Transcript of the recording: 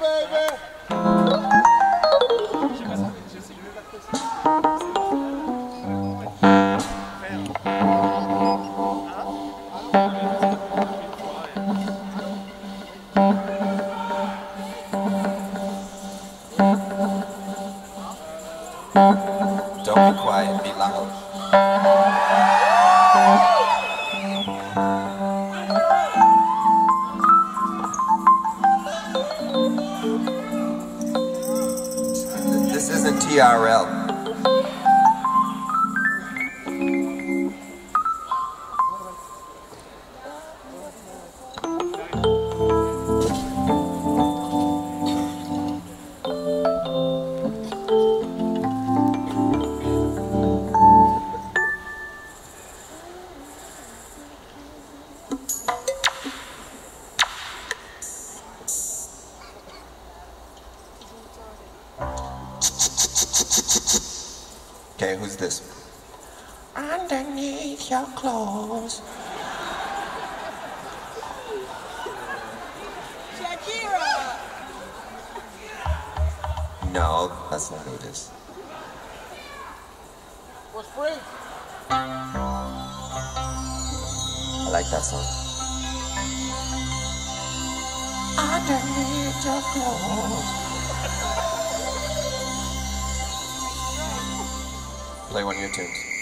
Don't be quiet, be loud. This isn't TRL. Okay, who's this? Underneath your clothes. Shakira! No, that's not who it is. What's free. I like that song. Underneath your clothes. play one of your tunes.